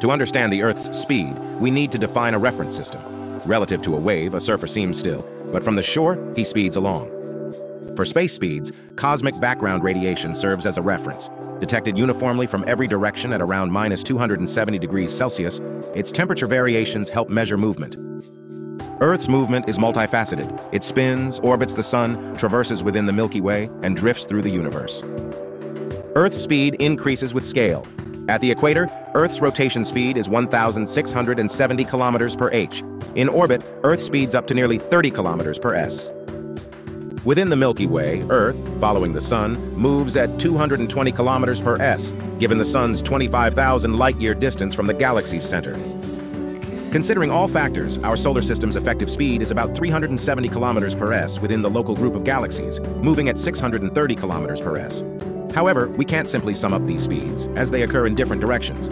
To understand the Earth's speed, we need to define a reference system. Relative to a wave, a surfer seems still, but from the shore, he speeds along. For space speeds, cosmic background radiation serves as a reference. Detected uniformly from every direction at around minus 270 degrees Celsius, its temperature variations help measure movement. Earth's movement is multifaceted. It spins, orbits the sun, traverses within the Milky Way, and drifts through the universe. Earth's speed increases with scale. At the equator, Earth's rotation speed is 1,670 kilometers per h. In orbit, Earth speeds up to nearly 30 kilometers per s. Within the Milky Way, Earth, following the Sun, moves at 220 kilometers per s, given the Sun's 25,000 light-year distance from the galaxy's center. Considering all factors, our solar system's effective speed is about 370 kilometers per s within the local group of galaxies, moving at 630 kilometers per s. However, we can't simply sum up these speeds, as they occur in different directions.